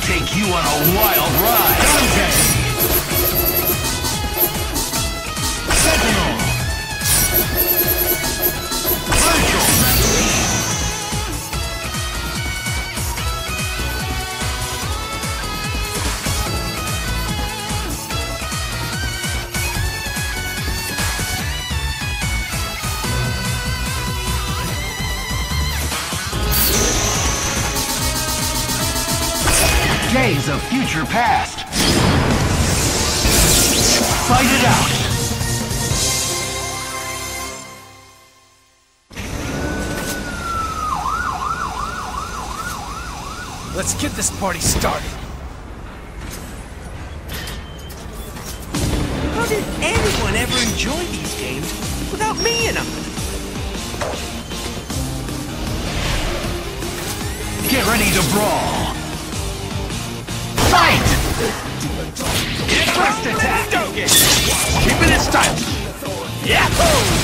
take you on a wild ride. Dante. Days of future past. Fight it out. Let's get this party started. How did anyone ever enjoy these games without me in them? Get ready to brawl. First attack! Keeping it stylish! Yahoo!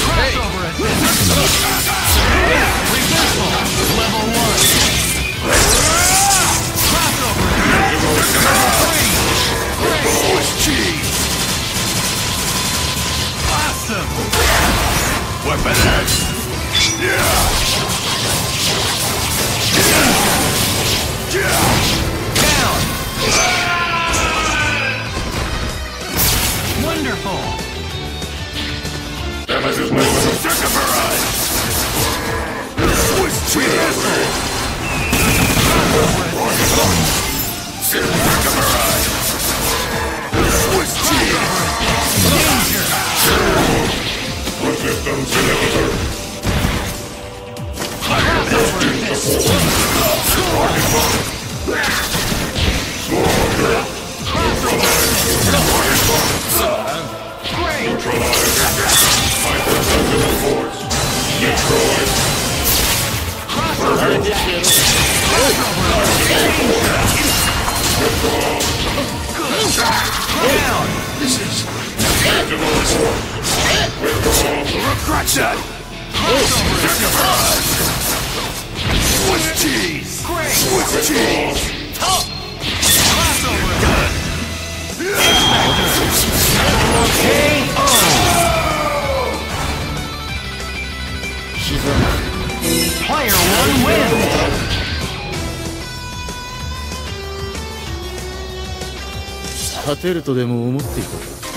Crossover attack! Reversal! Level one! Crossover! Level three! Awesome! Weapon Wonderful! Swiss cheese! Swiss cheese! Danger! Great! Down! This is... Regret! Swiss cheese! Great! Swiss cheese! Player 勝てるとでも思っていた。か